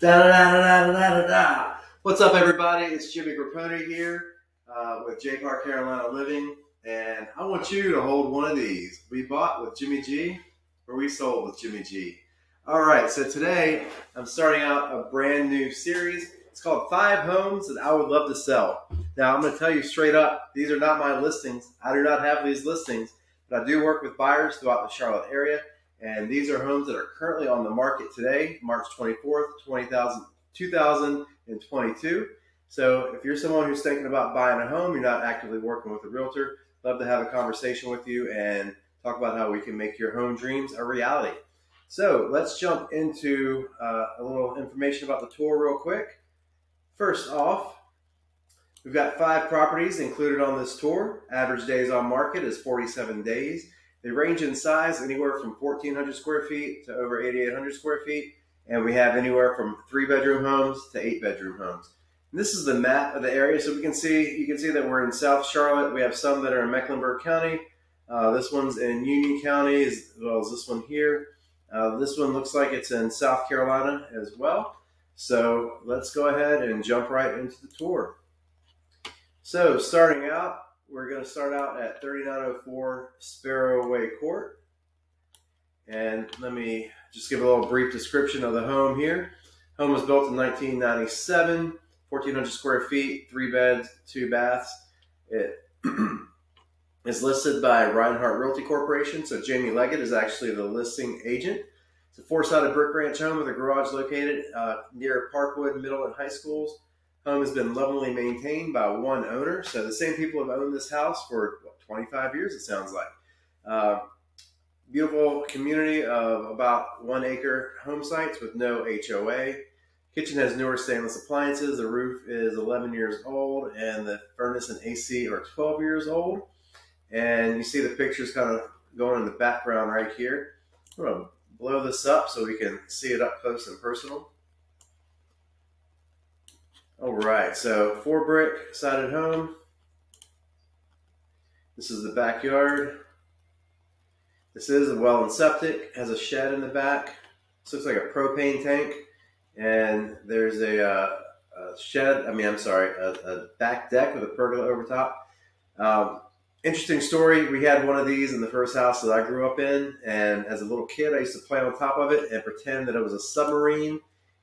Da da da da da da. What's up, everybody? It's Jimmy Grappone here uh, with JPAR Carolina Living, and I want you to hold one of these. We bought with Jimmy G, or we sold with Jimmy G. All right, so today I'm starting out a brand new series. It's called Five Homes That I Would Love to Sell. Now, I'm going to tell you straight up, these are not my listings. I do not have these listings, but I do work with buyers throughout the Charlotte area. And these are homes that are currently on the market today, March 24th, 2022. So if you're someone who's thinking about buying a home, you're not actively working with a realtor, love to have a conversation with you and talk about how we can make your home dreams a reality. So let's jump into uh, a little information about the tour real quick. First off, we've got five properties included on this tour. Average days on market is 47 days. They range in size anywhere from 1,400 square feet to over 8,800 square feet, and we have anywhere from three bedroom homes to eight bedroom homes. And this is the map of the area, so we can see you can see that we're in South Charlotte. We have some that are in Mecklenburg County. Uh, this one's in Union County, as well as this one here. Uh, this one looks like it's in South Carolina as well. So let's go ahead and jump right into the tour. So starting out, we're going to start out at 3904 Sparrow Way Court. And let me just give a little brief description of the home here. Home was built in 1997, 1,400 square feet, three beds, two baths. It is listed by Rinehart Realty Corporation. So Jamie Leggett is actually the listing agent. It's a four-sided brick ranch home with a garage located uh, near Parkwood Middle and High Schools home has been lovingly maintained by one owner. So the same people have owned this house for what, 25 years, it sounds like. Uh, beautiful community of about one acre home sites with no HOA. Kitchen has newer stainless appliances. The roof is 11 years old, and the furnace and AC are 12 years old. And you see the pictures kind of going in the background right here. I'm going to blow this up so we can see it up close and personal. All right, so four brick sided home. This is the backyard. This is a well and septic, has a shed in the back. This looks like a propane tank. And there's a, uh, a shed, I mean, I'm sorry, a, a, back deck with a pergola over top. Um, interesting story. We had one of these in the first house that I grew up in. And as a little kid, I used to play on top of it and pretend that it was a submarine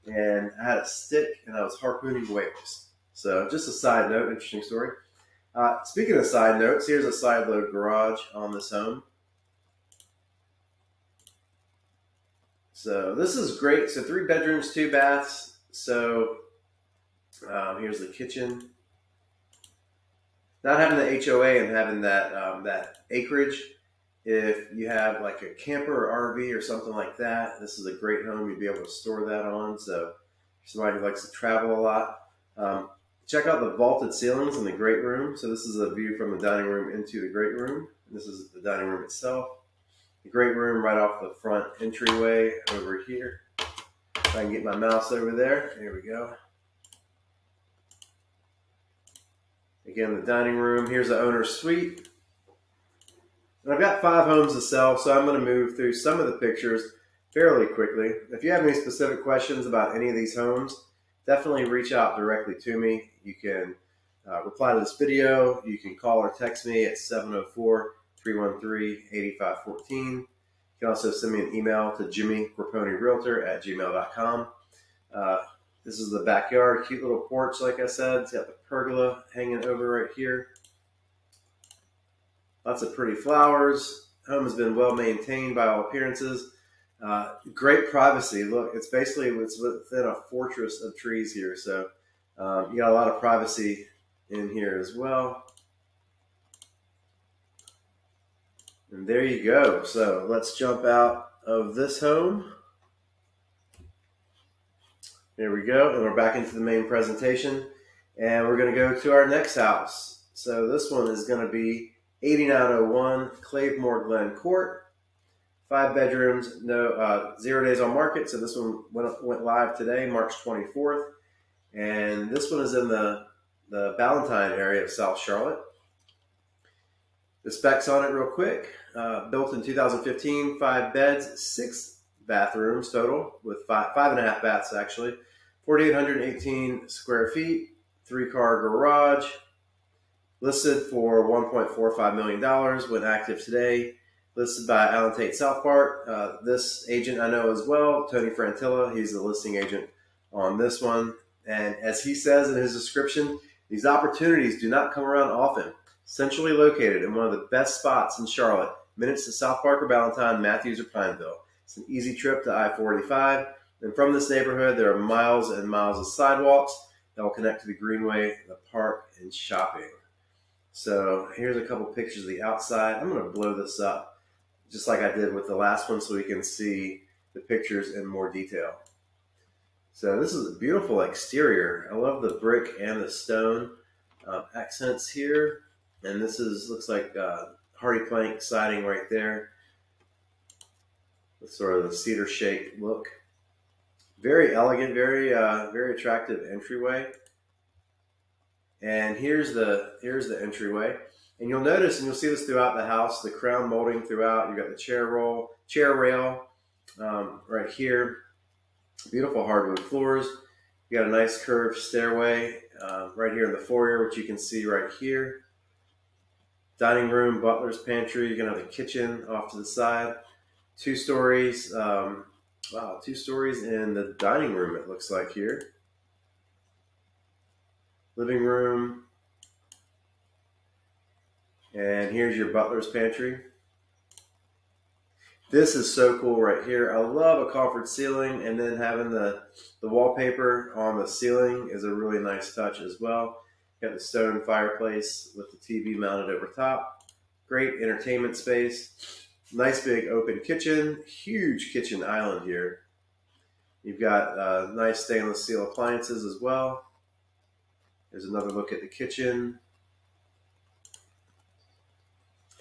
and I had a stick and I was harpooning whales. So just a side note, interesting story. Uh, speaking of side notes, here's a side load garage on this home. So this is great. So three bedrooms, two baths. So um, here's the kitchen. Not having the HOA and having that um, that acreage if you have like a camper or RV or something like that, this is a great home. You'd be able to store that on. So, somebody who likes to travel a lot, um, check out the vaulted ceilings in the great room. So, this is a view from the dining room into the great room. This is the dining room itself. The great room right off the front entryway over here. If I can get my mouse over there. There we go. Again, the dining room. Here's the owner's suite. And I've got five homes to sell, so I'm going to move through some of the pictures fairly quickly. If you have any specific questions about any of these homes, definitely reach out directly to me. You can uh, reply to this video. You can call or text me at 704 313 8514. You can also send me an email to Jimmy Realtor at gmail.com. Uh, this is the backyard, cute little porch, like I said. It's got the pergola hanging over right here. Lots of pretty flowers. Home has been well maintained by all appearances. Uh, great privacy. Look, it's basically it's within a fortress of trees here, so um, you got a lot of privacy in here as well. And there you go. So let's jump out of this home. There we go. And we're back into the main presentation. And we're going to go to our next house. So this one is going to be 8901 Clavemorr Glenn Court. Five bedrooms, no uh, zero days on market. So this one went, went live today, March 24th. And this one is in the, the Ballantyne area of South Charlotte. The specs on it, real quick. Uh, built in 2015, five beds, six bathrooms total, with five, five and a half baths actually. 4,818 square feet, three car garage, listed for $1.45 million when active today. Listed by Allen Tate South Park. Uh, this agent I know as well, Tony Frantilla. He's the listing agent on this one. And as he says in his description, these opportunities do not come around often. Centrally located in one of the best spots in Charlotte, minutes to South Park or Ballantyne, Matthews or Pineville. It's an easy trip to I 45. And from this neighborhood, there are miles and miles of sidewalks that will connect to the Greenway, the park, and shopping. So here's a couple pictures of the outside. I'm going to blow this up just like I did with the last one so we can see the pictures in more detail. So this is a beautiful exterior. I love the brick and the stone um, accents here. And this is looks like uh, HardiePlank siding right there. With sort of the cedar shaped look. Very elegant, very uh, very attractive entryway. And here's the here's the entryway. And you'll notice, and you'll see this throughout the house, the crown molding throughout. You've got the chair roll, chair rail um, right here. Beautiful hardwood floors. You got a nice curved stairway uh, right here in the foyer, which you can see right here. Dining room, butler's pantry. You're gonna have the kitchen off to the side. Two stories. Um, wow, two stories in the dining room. It looks like here. Living room, and here's your butler's pantry. This is so cool right here. I love a coffered ceiling and then having the, the wallpaper on the ceiling is a really nice touch as well. Got the stone fireplace with the TV mounted over top. Great entertainment space. Nice big open kitchen. Huge kitchen island here. You've got uh, nice stainless steel appliances as well. There's another look at the kitchen.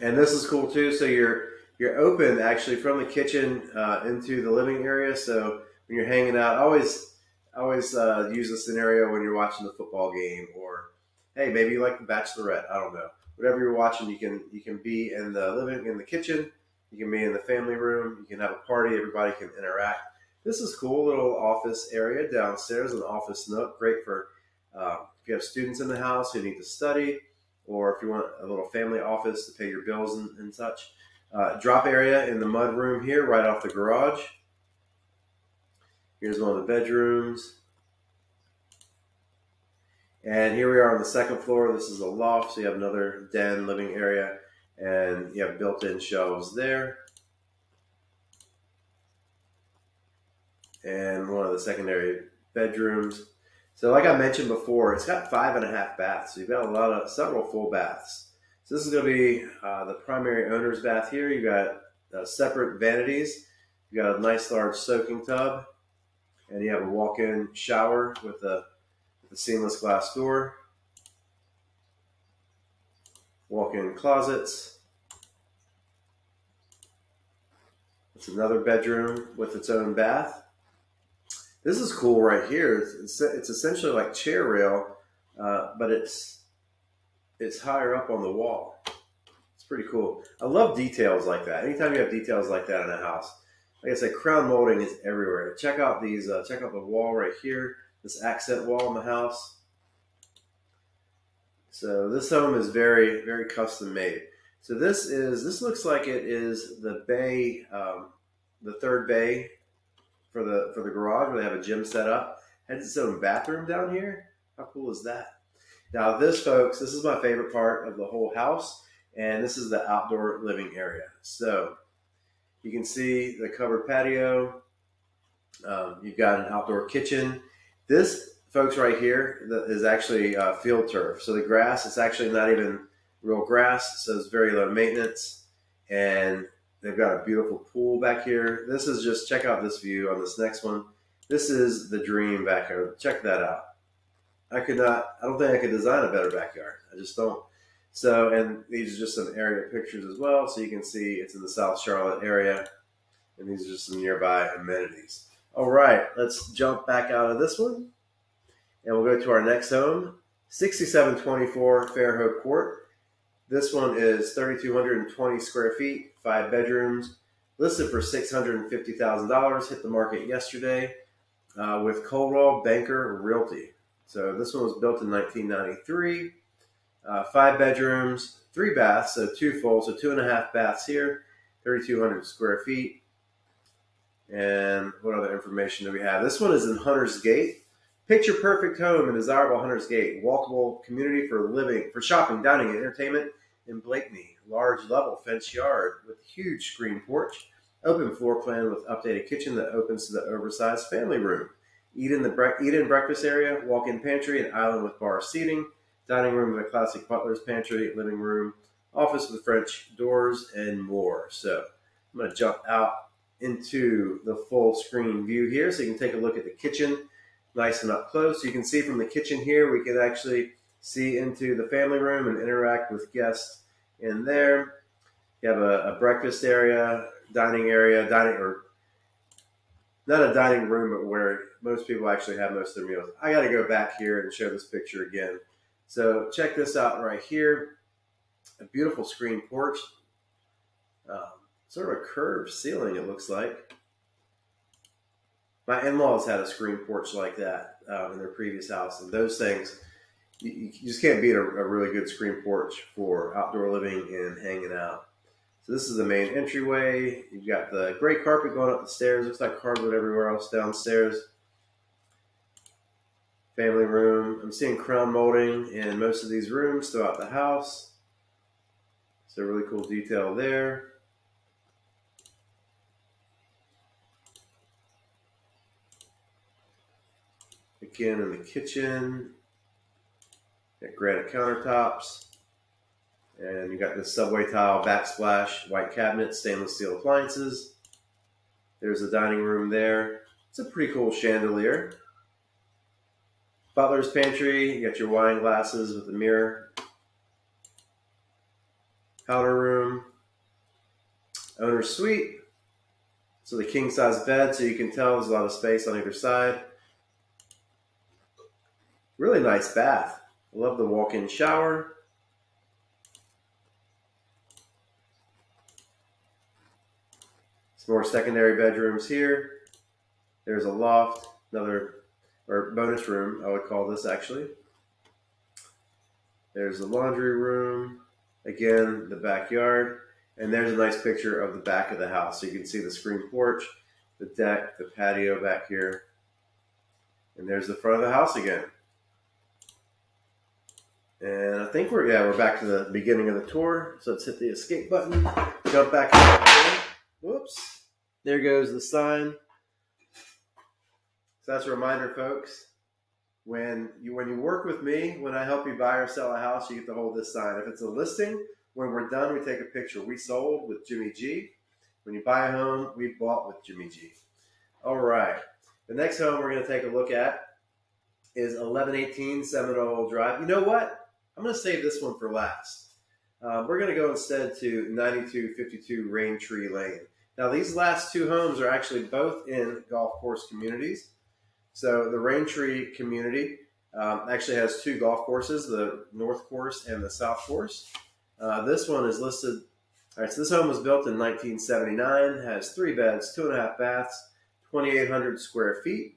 And this is cool too. So you're you're open actually from the kitchen uh, into the living area. So when you're hanging out, always always uh, use the scenario when you're watching the football game, or hey, maybe you like The Bachelorette. I don't know. Whatever you're watching, you can you can be in the living in the kitchen. You can be in the family room. You can have a party. Everybody can interact. This is cool little office area downstairs, an office nook. Great for uh, if you have students in the house who need to study or if you want a little family office to pay your bills and, and such. Uh, drop area in the mud room here, right off the garage. Here's one of the bedrooms. And here we are on the second floor. This is a loft, so you have another den living area, and you have built-in shelves there. And one of the secondary bedrooms. So, like I mentioned before, it's got five and a half baths. So you've got a lot of several full baths. So this is going to be uh, the primary owner's bath here. You've got uh, separate vanities. You've got a nice large soaking tub, and you have a walk-in shower with a, with a seamless glass door. Walk-in closets. It's another bedroom with its own bath. This is cool right here. It's, it's essentially like chair rail, uh, but it's it's higher up on the wall. It's pretty cool. I love details like that. Anytime you have details like that in a house, like I said, crown molding is everywhere. Check out these. Uh, check out the wall right here. This accent wall in the house. So this home is very very custom made. So this is this looks like it is the bay, um, the third bay for the for the garage where they have a gym set up. Has its own bathroom down here. How cool is that? Now this, folks, this is my favorite part of the whole house, and this is the outdoor living area. So you can see the covered patio. Um, you've got an outdoor kitchen. This, folks, right here is actually uh, field turf. So the grass, it's actually not even real grass, so it's very low maintenance. And They've got a beautiful pool back here. This is just, check out this view on this next one. This is the dream backyard. Check that out. I could not, I don't think I could design a better backyard. I just don't. So, and these are just some area pictures as well. So you can see it's in the South Charlotte area. And these are just some nearby amenities. All right, let's jump back out of this one. And we'll go to our next home, 6724 Fairhope Court. This one is 3,220 square feet, five bedrooms, listed for $650,000. Hit the market yesterday. uh, with Coldwell Banker Realty. So this one was built in 1993. Uh, five bedrooms, three baths, so two full, so two and a half baths here, 3,200 square feet. And what other information do we have? This one is in Hunter's Gate. Picture perfect home in desirable Hunter's Gate. Walkable community for living, for shopping, dining, and entertainment in Blakeney. Large level fence yard with huge screen porch. Open floor plan with updated kitchen that opens to the oversized family room. Eat in the bre- eat in breakfast area, walk-in pantry, and island with bar seating. Dining room with a classic butler's pantry, living room, office with French doors, and more. So I'm going to jump out into the full screen view here so you can take a look at the kitchen nice and up close. You can see from the kitchen here, we can actually see into the family room and interact with guests in there. You have a, a breakfast area, dining area, dining or not a dining room, but where most people actually have most of their meals. I got to go back here and show this picture again. So check this out right here. A beautiful screen porch. Um, sort of a curved ceiling, it looks like. My in-laws had a screen porch like that um, in their previous house, and those things you, you just can't beat a, a, really good screen porch for outdoor living and hanging out. So this is the main entryway. You've got the gray carpet going up the stairs. Looks like hardwood everywhere else downstairs. Family room. I'm seeing crown molding in most of these rooms throughout the house. So really cool detail there. Again, in the kitchen, got granite countertops, and you got the subway tile backsplash, white cabinet, stainless steel appliances. There's a dining room there. It's a pretty cool chandelier. Butler's pantry, you got your wine glasses with a mirror. Powder room. Owner's suite. So the king size bed, so you can tell there's a lot of space on either side. Really nice bath. I love the walk-in shower. Some more secondary bedrooms here. There's a loft, another or bonus room, I would call this actually. There's the laundry room. Again, the backyard. And there's a nice picture of the back of the house. So you can see the screen porch, the deck, the patio back here. And there's the front of the house again. And I think we're yeah we're back to the beginning of the tour. So let's hit the escape button, jump back. Whoops! There goes the sign. So that's a reminder, folks. When you when you work with me, when I help you buy or sell a house, you get to hold this sign. If it's a listing, when we're done, we take a picture. We sold with Jimmy G. When you buy a home, we bought with Jimmy G. All right. The next home we're going to take a look at is 1118 Seminole Drive. You know what? I'm going to save this one for last. Uh, we're going to go instead to 9252 Raintree Lane. Now, these last two homes are actually both in golf course communities. So, the Raintree community um, actually has two golf courses the North Course and the South Course. Uh, this one is listed. All right, so this home was built in 1979, has three beds, two and a half baths, 2,800 square feet,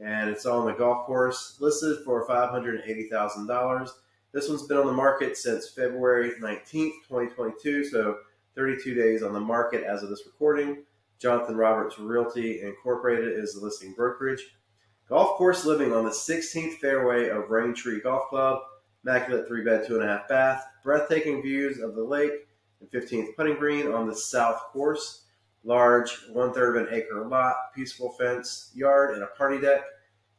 and it's on the golf course listed for $580,000. This one's been on the market since February 19th, 2022, so 32 days on the market as of this recording. Jonathan Roberts Realty Incorporated is the listing brokerage. Golf course living on the 16th fairway of Raintree Golf Club, immaculate three bed, two and a half bath, breathtaking views of the lake, and 15th putting green on the south course. Large, one third of an acre lot, peaceful fence, yard, and a party deck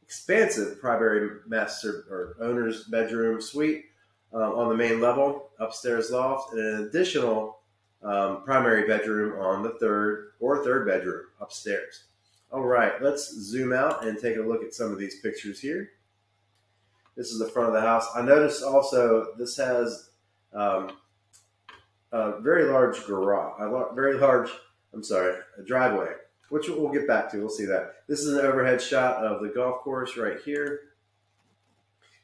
expansive primary master or owner's bedroom suite um, on the main level, upstairs loft, and an additional um, primary bedroom on the third or third bedroom upstairs. All right, let's zoom out and take a look at some of these pictures here. This is the front of the house. I noticed also this has um, a very large garage, a very large, I'm sorry, a driveway which we'll get back to. We'll see that. This is an overhead shot of the golf course right here.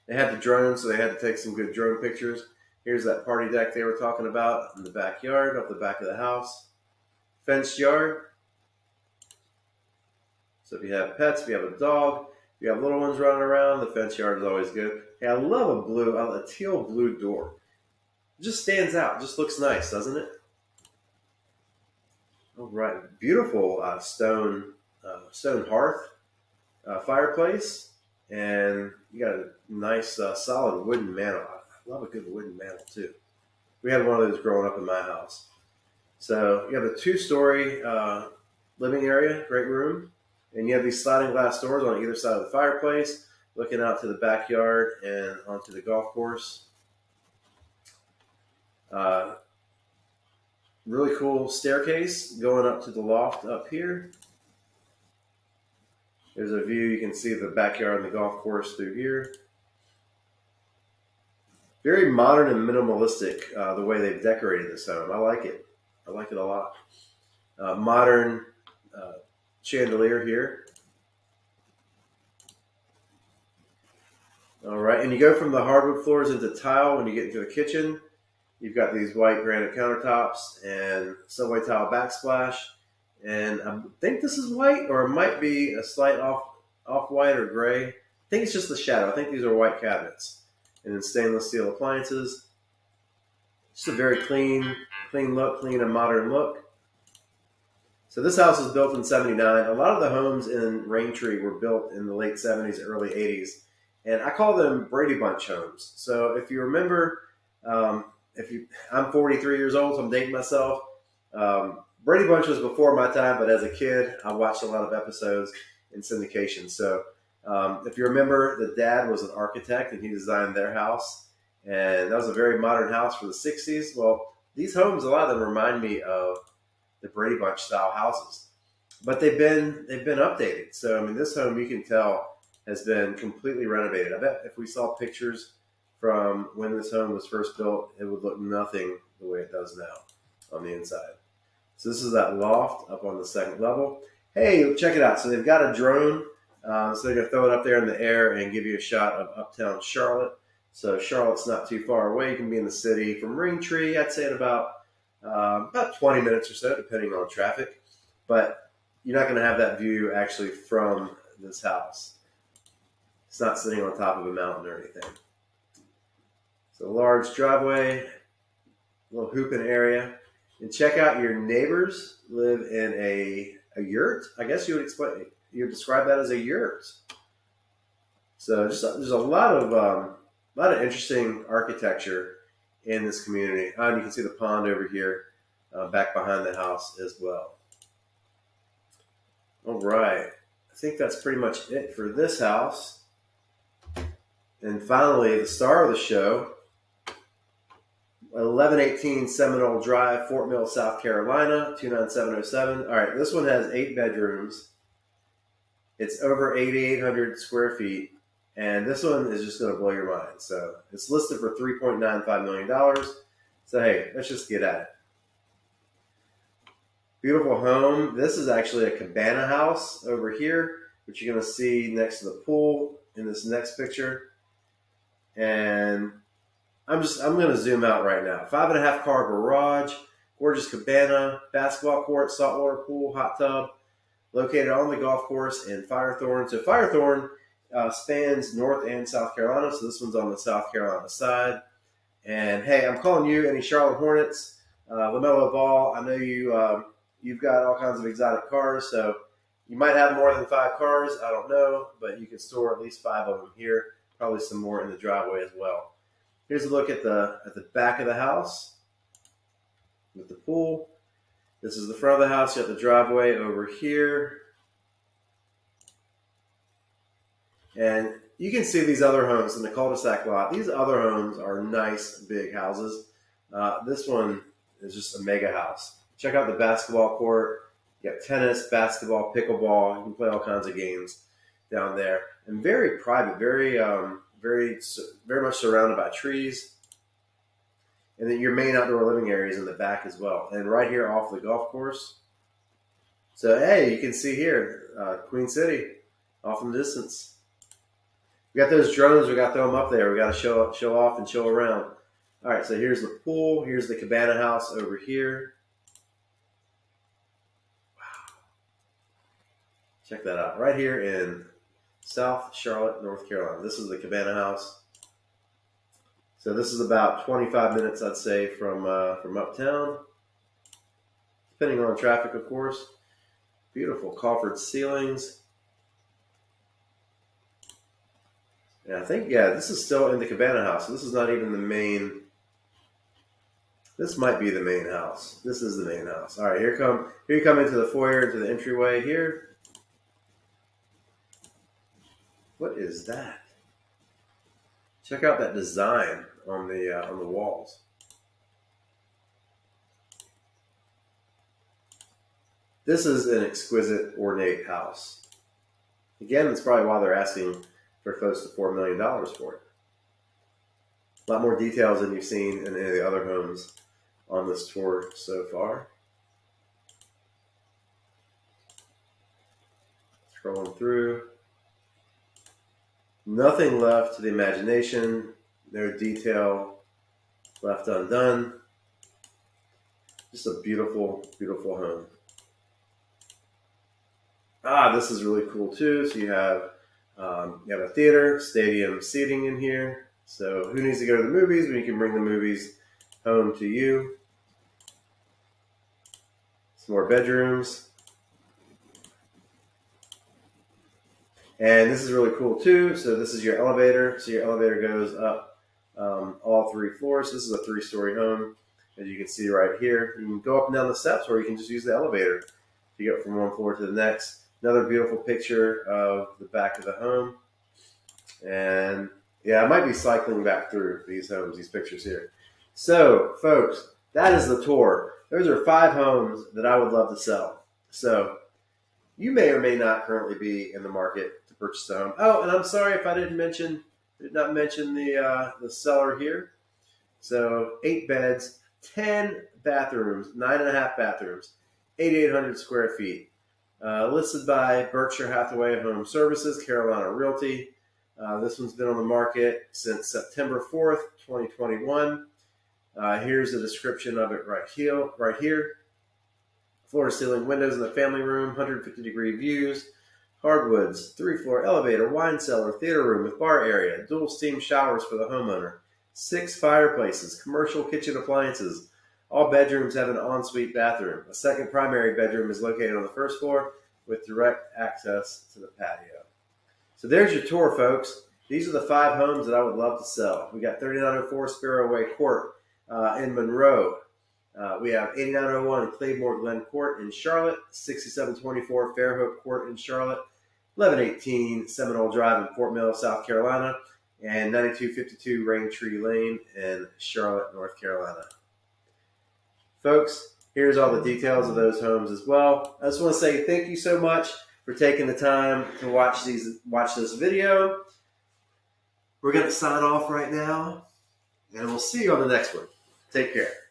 They had the drone, so they had to take some good drone pictures. Here's that party deck they were talking about in the backyard, off the back of the house. Fenced yard. So if you have pets, if you have a dog, if you have little ones running around, the fence yard is always good. Hey, I love a blue, a teal blue door. It just stands out, just looks nice, doesn't it? All right, beautiful uh, stone uh, stone hearth uh, fireplace, and you got a nice uh, solid wooden mantle. I love a good wooden mantle too. We had one of those growing up in my house. So you have a two-story uh, living area, great room, and you have these sliding glass doors on either side of the fireplace, looking out to the backyard and onto the golf course. Uh, really cool staircase going up to the loft up here. There's a view. You can see the backyard and the golf course through here. Very modern and minimalistic uh, the way they've decorated this home. I like it. I like it a lot. Uh, modern uh, chandelier here. All right, and you go from the hardwood floors into tile when you get into the kitchen. You've got these white granite countertops and subway tile backsplash. And I think this is white, or it might be a slight off off white or gray. I think it's just the shadow. I think these are white cabinets. And then stainless steel appliances. Just a very clean, clean look, clean and modern look. So this house was built in 79. A lot of the homes in Raintree were built in the late 70s, early 80s. And I call them Brady Bunch homes. So if you remember, um, if you, I'm 43 years old, so I'm dating myself. Um, Brady Bunch was before my time, but as a kid, I watched a lot of episodes in syndication. So um, if you remember, the dad was an architect and he designed their house. And that was a very modern house for the 60s. Well, these homes, a lot of them remind me of the Brady Bunch style houses, but they've been they've been updated. So I mean, this home you can tell has been completely renovated. I bet if we saw pictures from when this home was first built, it would look nothing the way it does now on the inside. So this is that loft up on the second level. Hey, check it out. So they've got a drone. Um, so they're going to throw it up there in the air and give you a shot of uptown Charlotte. So Charlotte's not too far away. You can be in the city from Raintree, I'd say in about uh, about 20 minutes or so, depending on traffic. But you're not going to have that view actually from this house. It's not sitting on top of a mountain or anything. So large driveway, little hooping area. And check out your neighbors live in a, a yurt. I guess you would explain you would describe that as a yurt. So just there's a lot of um, a lot of interesting architecture in this community. Oh, and you can see the pond over here uh, back behind the house as well. All right, I think that's pretty much it for this house. And finally, the star of the show 1118 Seminole Drive, Fort Mill, South Carolina, 29707. All right, this one has eight bedrooms. It's over 8,800 square feet. And this one is just going to blow your mind. So it's listed for $3.95 million. So, hey, let's just get at it. Beautiful home. This is actually a cabana house over here, which you're going to see next to the pool in this next picture. And I'm just I'm going to zoom out right now. Five and a half car garage, gorgeous cabana, basketball court, saltwater pool, hot tub, located on the golf course in Firethorne. So Firethorne uh, spans North and South Carolina. So this one's on the South Carolina side. And hey, I'm calling you any Charlotte Hornets, uh, LaMelo Ball. I know you um, you've got all kinds of exotic cars, so you might have more than five cars. I don't know, but you can store at least five of them here. Probably some more in the driveway as well. Here's a look at the at the back of the house with the pool. This is the front of the house. You have the driveway over here. And you can see these other homes in the cul-de-sac lot. These other homes are nice, big houses. Uh, this one is just a mega house. Check out the basketball court. You have tennis, basketball, pickleball. You can play all kinds of games down there. And very private, very um, very very much surrounded by trees. And then your main outdoor living area is in the back as well. And right here off the golf course. So hey, you can see here, uh, Queen City, off in the distance. We got those drones. We got to throw them up there. We got to show show off and show around. All right, so here's the pool. Here's the cabana house over here. Wow. Check that out. Right here in South Charlotte, North Carolina. This is the Cabana House. So this is about 25 minutes, I'd say, from uh, from uptown, depending on traffic, of course. Beautiful coffered ceilings. And I think, yeah, this is still in the Cabana House. So this is not even the main. This might be the main house. This is the main house. All right, here come here you come into the foyer, into the entryway here. What is that? Check out that design on the uh, on the walls. This is an exquisite, ornate house. Again, that's probably why they're asking for close to $4 million for it. A lot more details than you've seen in any of the other homes on this tour so far. Scrolling through. Nothing left to the imagination, no detail left undone. Just a beautiful, beautiful home. Ah, this is really cool too. So you have um, you have a theater, stadium seating in here. So who needs to go to the movies when you can bring the movies home to you? Some more bedrooms. And this is really cool too. So this is your elevator. So your elevator goes up um, all three floors. This is a three-story home, as you can see right here. You can go up and down the steps, or you can just use the elevator to get from one floor to the next. Another beautiful picture of the back of the home. And yeah, I might be cycling back through these homes, these pictures here. So, folks, that is the tour. Those are five homes that I would love to sell. So, you may or may not currently be in the market purchase home. Oh, and I'm sorry if I didn't mention did not mention the uh, the seller here. So, eight beds, ten bathrooms, nine and a half bathrooms, 8,800 square feet. Uh, listed by Berkshire Hathaway Home Services, Carolina Realty. Uh, this one's been on the market since September 4th, 2021. Uh, here's a description of it right here. Right here. Floor to ceiling windows in the family room, 150 degree views, hardwoods, three floor elevator, wine cellar, theater room with bar area, dual steam showers for the homeowner, six fireplaces, commercial kitchen appliances, all bedrooms have an ensuite bathroom. A second primary bedroom is located on the first floor with direct access to the patio. So there's your tour, folks. These are the five homes that I would love to sell. We got 3904 Sparrow Way Court uh, in Monroe. Uh, we have 8901 Claymore Glen Court in Charlotte, 6724 Fairhope Court in Charlotte, 1118 Seminole Drive in Fort Mill, South Carolina, and 9252 Raintree Lane in Charlotte, North Carolina. Folks, here's all the details of those homes as well. I just want to say thank you so much for taking the time to watch these watch this video. We're going to sign off right now, and we'll see you on the next one. Take care.